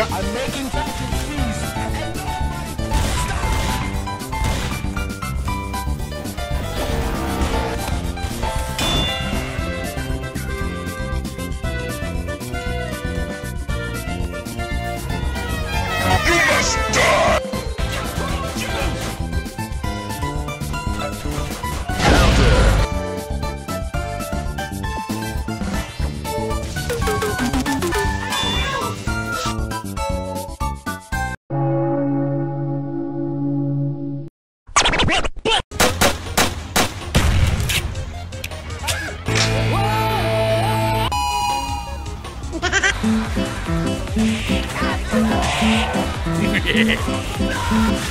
Gotcha.